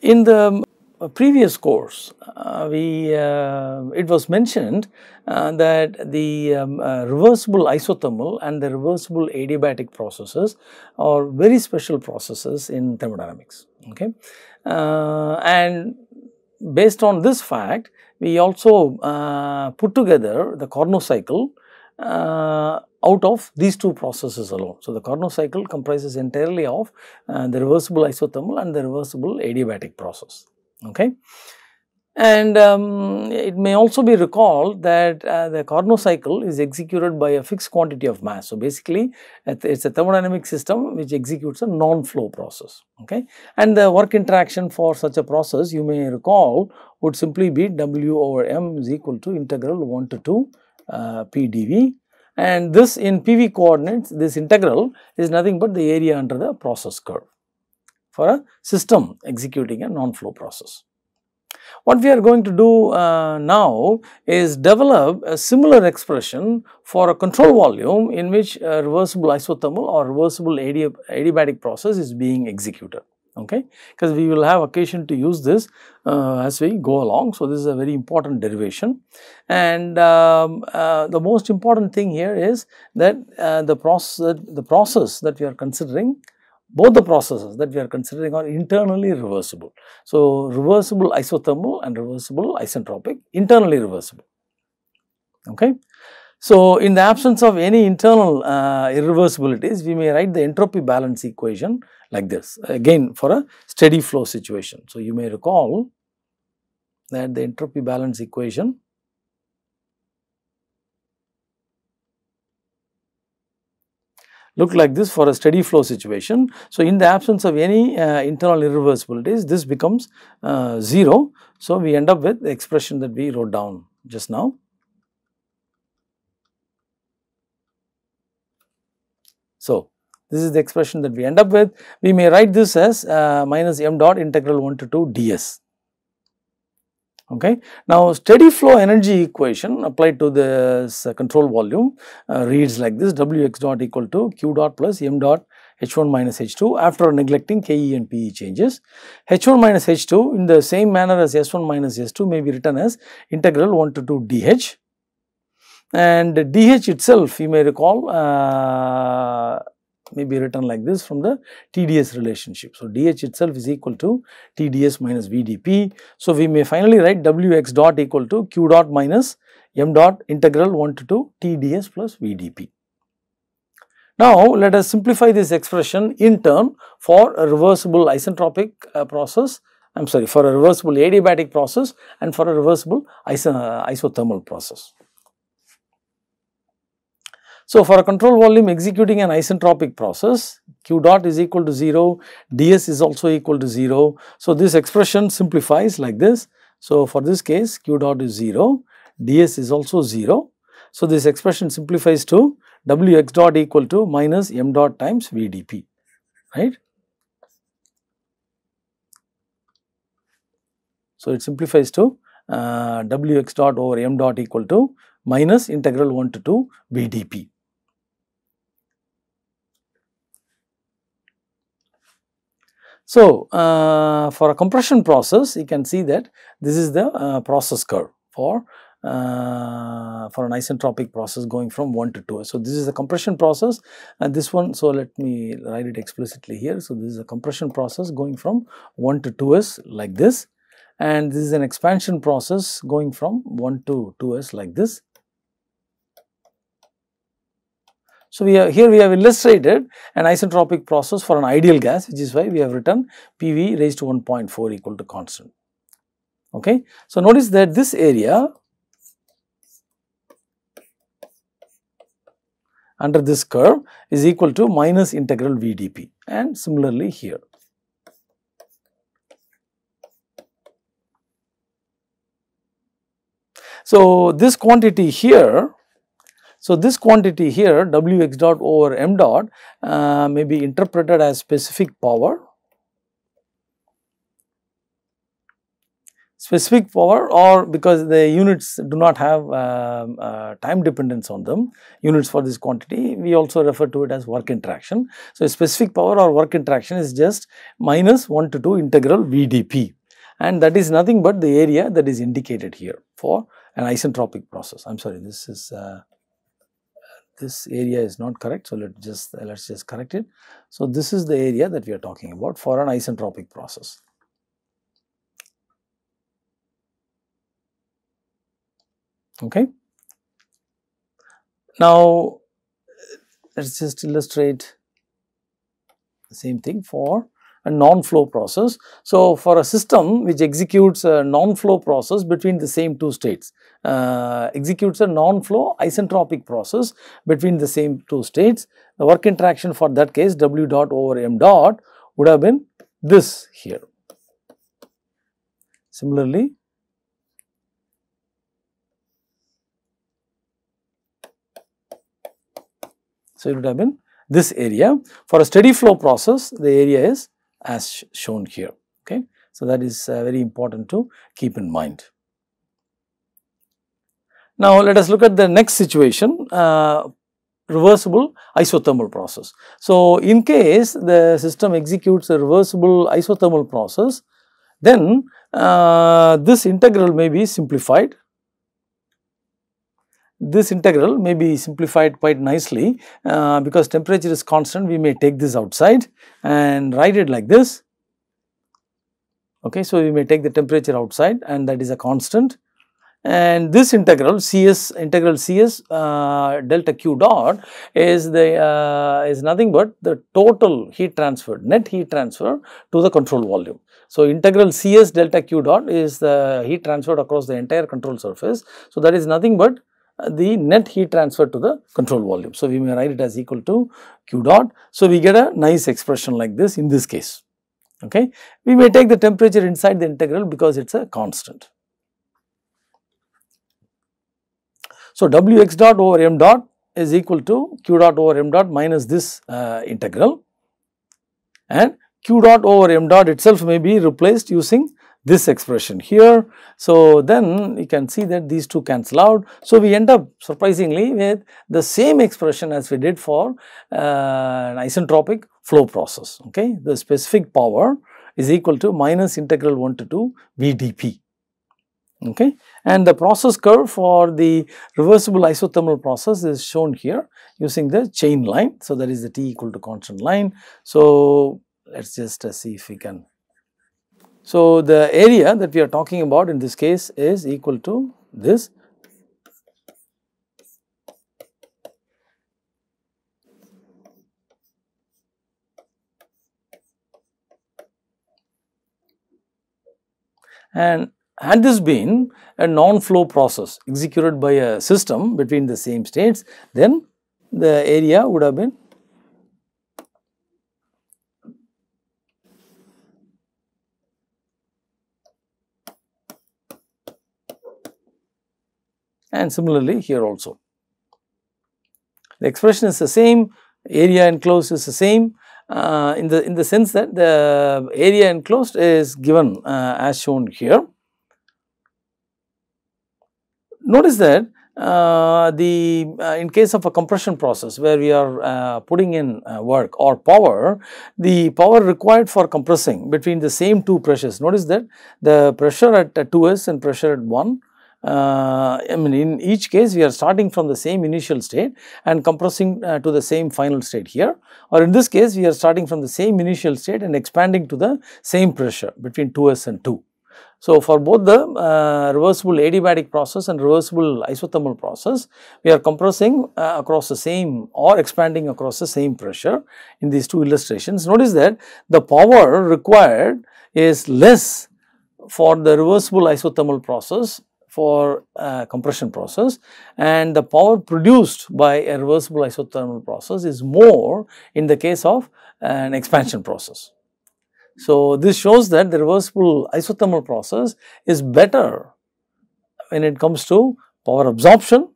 In the previous course, uh, we uh, it was mentioned uh, that the um, uh, reversible isothermal and the reversible adiabatic processes are very special processes in thermodynamics. Okay, uh, and based on this fact, we also uh, put together the Carnot cycle out of these two processes alone. So, the Carnot cycle comprises entirely of uh, the reversible isothermal and the reversible adiabatic process. Okay. And um, it may also be recalled that uh, the Carnot cycle is executed by a fixed quantity of mass. So, basically it is a thermodynamic system which executes a non-flow process. Okay. And the work interaction for such a process you may recall would simply be W over m is equal to integral 1 to 2 uh, p dv and this in PV coordinates this integral is nothing but the area under the process curve for a system executing a non-flow process. What we are going to do uh, now is develop a similar expression for a control volume in which a reversible isothermal or reversible adiabatic process is being executed okay because we will have occasion to use this uh, as we go along. So, this is a very important derivation and um, uh, the most important thing here is that uh, the process the process that we are considering both the processes that we are considering are internally reversible. So, reversible isothermal and reversible isentropic internally reversible. Okay. So, in the absence of any internal uh, irreversibilities, we may write the entropy balance equation like this again for a steady flow situation. So, you may recall that the entropy balance equation look like this for a steady flow situation. So, in the absence of any uh, internal irreversibilities, this becomes uh, 0. So, we end up with the expression that we wrote down just now. So, this is the expression that we end up with. We may write this as uh, minus m dot integral 1 to 2 ds. Okay. Now, steady flow energy equation applied to this uh, control volume uh, reads like this W x dot equal to q dot plus m dot h1 minus h2 after neglecting ke and pe changes. h1 minus h2 in the same manner as s1 minus s2 may be written as integral 1 to 2 dh and dh itself you may recall uh, may be written like this from the TdS relationship. So, dH itself is equal to TdS minus VdP. So, we may finally write Wx dot equal to Q dot minus m dot integral 1 to 2 TdS plus VdP. Now, let us simplify this expression in turn for a reversible isentropic uh, process, I am sorry for a reversible adiabatic process and for a reversible iso uh, isothermal process. So, for a control volume executing an isentropic process, q dot is equal to 0, ds is also equal to 0. So, this expression simplifies like this. So, for this case q dot is 0, ds is also 0. So, this expression simplifies to w x dot equal to minus m dot times v d p, right. So, it simplifies to uh, w x dot over m dot equal to minus integral 1 to 2 v d p. So, uh, for a compression process you can see that this is the uh, process curve for uh, for an isentropic process going from 1 to 2. So, this is a compression process and this one, so let me write it explicitly here. So, this is a compression process going from 1 to 2s like this and this is an expansion process going from 1 to 2s like this. So, we have here we have illustrated an isentropic process for an ideal gas which is why we have written PV raised to 1.4 equal to constant. Okay. So, notice that this area under this curve is equal to minus integral VdP and similarly here. So, this quantity here so, this quantity here W x dot over m dot uh, may be interpreted as specific power, specific power or because the units do not have uh, uh, time dependence on them, units for this quantity, we also refer to it as work interaction. So, specific power or work interaction is just minus 1 to 2 integral VdP and that is nothing but the area that is indicated here for an isentropic process. I am sorry, this is uh, this area is not correct. So, let just let us just correct it. So, this is the area that we are talking about for an isentropic process. Okay. Now, let us just illustrate the same thing for a non-flow process. So, for a system which executes a non-flow process between the same two states, uh, executes a non-flow isentropic process between the same two states, the work interaction for that case W dot over M dot would have been this here. Similarly, so it would have been this area. For a steady flow process, the area is as sh shown here. Okay. So, that is uh, very important to keep in mind. Now, let us look at the next situation uh, reversible isothermal process. So, in case the system executes a reversible isothermal process, then uh, this integral may be simplified. This integral may be simplified quite nicely uh, because temperature is constant we may take this outside and write it like this. Okay, so, we may take the temperature outside and that is a constant and this integral Cs integral Cs uh, delta Q dot is the uh, is nothing but the total heat transfer net heat transfer to the control volume. So, integral Cs delta Q dot is the heat transferred across the entire control surface. So, that is nothing but the net heat transfer to the control volume. So, we may write it as equal to Q dot. So, we get a nice expression like this in this case. Okay. We may take the temperature inside the integral because it is a constant. So, W x dot over m dot is equal to q dot over m dot minus this uh, integral and q dot over m dot itself may be replaced using this expression here. So, then you can see that these two cancel out. So, we end up surprisingly with the same expression as we did for uh, an isentropic flow process. Okay, The specific power is equal to minus integral 1 to 2 V dP okay and the process curve for the reversible isothermal process is shown here using the chain line so that is the t equal to constant line so let's just uh, see if we can so the area that we are talking about in this case is equal to this. And had this been a non-flow process executed by a system between the same states, then the area would have been and similarly here also. The expression is the same, area enclosed is the same uh, in the in the sense that the area enclosed is given uh, as shown here Notice that uh, the uh, in case of a compression process where we are uh, putting in uh, work or power, the power required for compressing between the same two pressures. Notice that the pressure at 2s and pressure at 1 uh, I mean in each case we are starting from the same initial state and compressing uh, to the same final state here or in this case we are starting from the same initial state and expanding to the same pressure between 2s and 2. So, for both the uh, reversible adiabatic process and reversible isothermal process, we are compressing uh, across the same or expanding across the same pressure in these two illustrations. Notice that the power required is less for the reversible isothermal process for uh, compression process and the power produced by a reversible isothermal process is more in the case of an expansion process. So, this shows that the reversible isothermal process is better when it comes to power absorption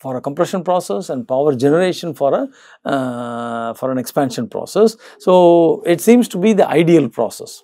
for a compression process and power generation for a uh, for an expansion process. So, it seems to be the ideal process.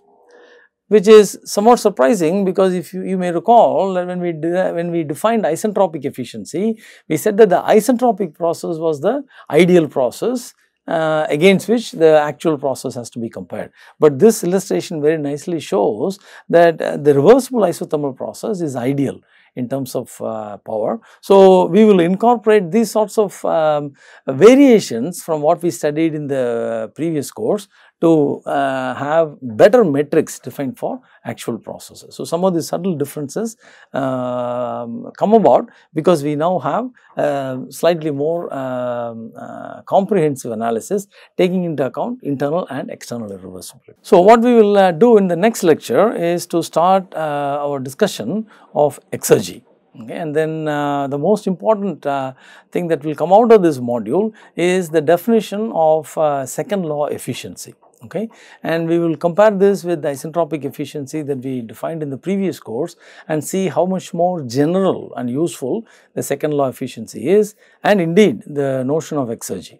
Which is somewhat surprising because if you, you may recall that when we when we defined isentropic efficiency, we said that the isentropic process was the ideal process uh, against which the actual process has to be compared. But this illustration very nicely shows that uh, the reversible isothermal process is ideal in terms of uh, power. So, we will incorporate these sorts of um, variations from what we studied in the previous course to uh, have better metrics defined for actual processes. So, some of the subtle differences uh, come about because we now have uh, slightly more um, uh, comprehensive analysis taking into account internal and external irreversibility. So, what we will uh, do in the next lecture is to start uh, our discussion of exergy. Okay, and then uh, the most important uh, thing that will come out of this module is the definition of uh, second law efficiency okay and we will compare this with the isentropic efficiency that we defined in the previous course and see how much more general and useful the second law efficiency is and indeed the notion of exergy.